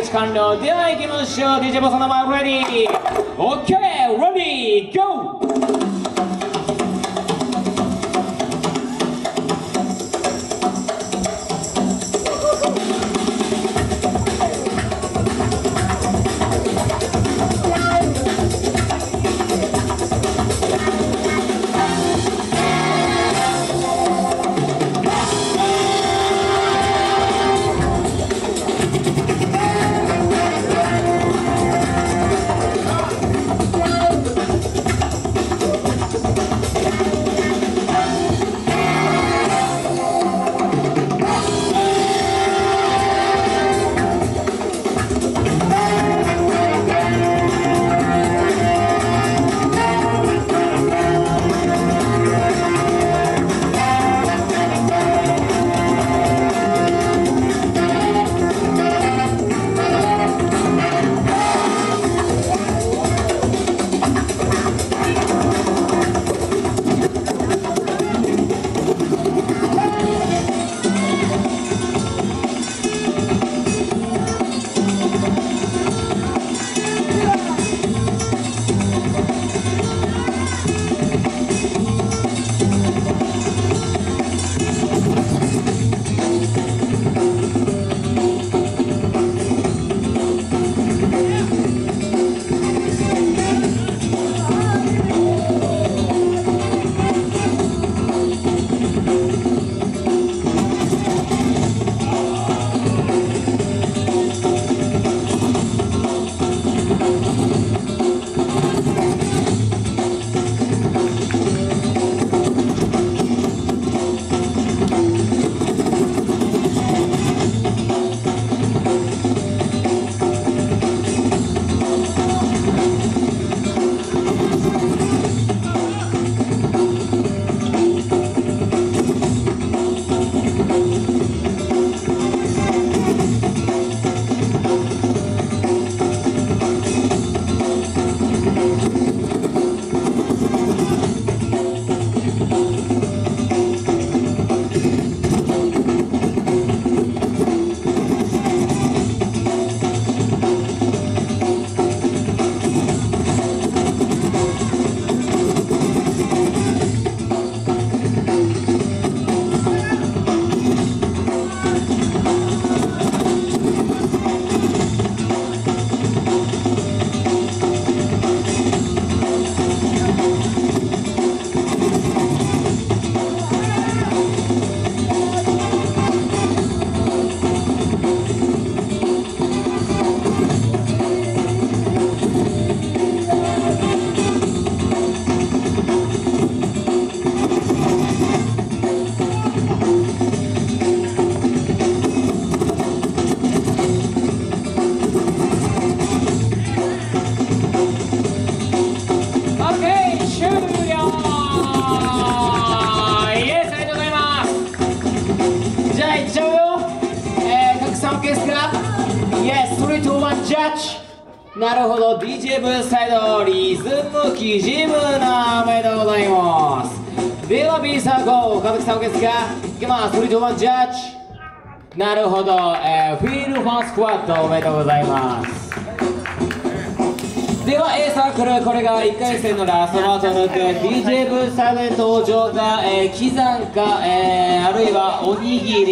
決完了。では行きましょう。DJ ボサノバレディー。OK レディーゴー。ジャッジなるほど DJ ブースサイドリズムキジムなめでございます。では B サーゴー歌舞伎さんですがいきます。3 2 1ジャッジなるほど、えー、フィールファンスクワットおめでとうございます。では A サークルこれが1回戦のラストバトルで DJ ブースサイドで登場が、えー、キザンか、えー、あるいはおにぎり。